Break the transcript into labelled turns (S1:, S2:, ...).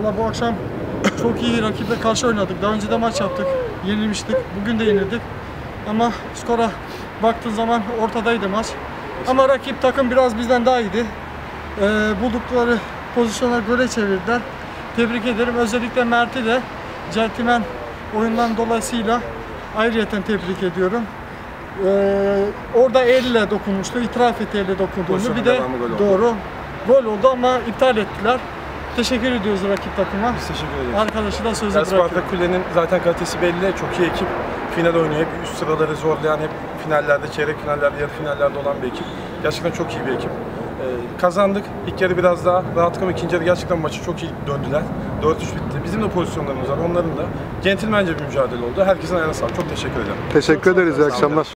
S1: Valla bu akşam çok iyi rakiple karşı oynadık. Daha önce de maç yaptık. Yenilmiştik. Bugün de yenildik. Ama skora baktığın zaman ortadaydı maç. Ama rakip takım biraz bizden daha iyiydi. Ee, buldukları pozisyonlar göre çevirdiler. Tebrik ederim. Özellikle Mert'i de centilmen oyundan dolayısıyla ayrıyeten tebrik ediyorum. Ee, orada elle dokunmuştu. itiraf etti elle dokunduğunu. Bir de doğru gol oldu ama iptal ettiler. Teşekkür ediyoruz rakip takıma.
S2: Biz teşekkür ederiz.
S1: Arkadaşı da sözü bırakıyorum.
S2: Spartak Kule'nin zaten kalitesi belli. Çok iyi ekip. Final oynuyor. Hep üst sıraları zorlayan, hep finallerde, çeyrek finallerde, yarı finallerde olan bir ekip. Gerçekten çok iyi bir ekip. Ee, kazandık. İlk yarı biraz daha rahatlık ama ikinci yarı gerçekten maçı çok iyi döndüler. 4-3 bitti. Bizim de pozisyonlarımız var. Onların da. Centilmence bir mücadele oldu. Herkesin ayağına sağlık. Çok teşekkür ederim.
S3: Teşekkür ederiz. İyi akşamlar.